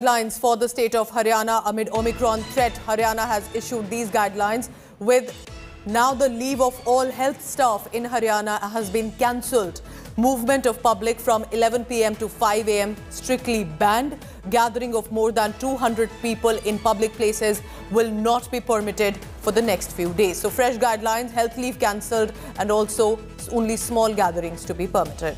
Guidelines for the state of Haryana amid Omicron threat. Haryana has issued these guidelines with now the leave of all health staff in Haryana has been cancelled. Movement of public from 11 pm to 5 am strictly banned. Gathering of more than 200 people in public places will not be permitted for the next few days. So fresh guidelines, health leave cancelled and also only small gatherings to be permitted.